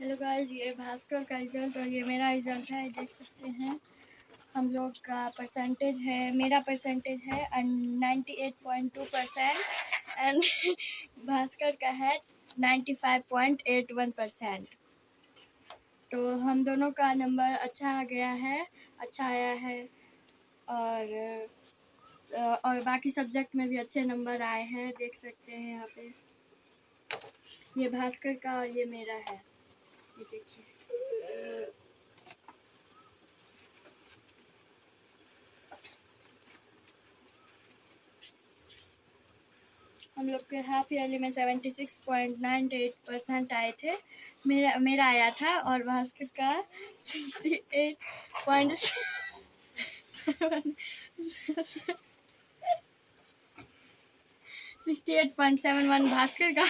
Hello guys, ये भास्कर का result और ये मेरा रिज़ल्ट है देख सकते हैं। हम लोग का परसेंटेज है, मेरा परसेंटेज है ninety eight point two percent and Bhaskar का है ninety five point eight one percent तो हम दोनों का नंबर अच्छा आ गया है अच्छा आया है, और और बाकी सब्जेक्ट में भी अच्छे नंबर आए हैं, देख सकते हैं यहाँ पे। ये भास्कर का और ये मेरा है। हम लोग के हाफ़ ईयरली में seventy six point nine eight percent आए थे। मेरा मेरा आया था और भास्कर का sixty eight point seven sixty eight point seven one Bhaskar का